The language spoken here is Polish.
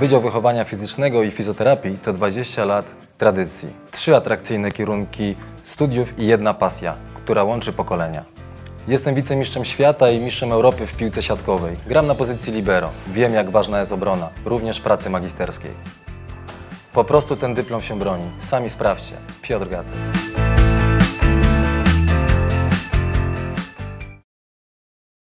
Wydział Wychowania Fizycznego i Fizjoterapii to 20 lat tradycji. Trzy atrakcyjne kierunki studiów i jedna pasja, która łączy pokolenia. Jestem wicemistrzem świata i mistrzem Europy w piłce siatkowej. Gram na pozycji libero. Wiem, jak ważna jest obrona, również pracy magisterskiej. Po prostu ten dyplom się broni. Sami sprawdźcie. Piotr Gacek.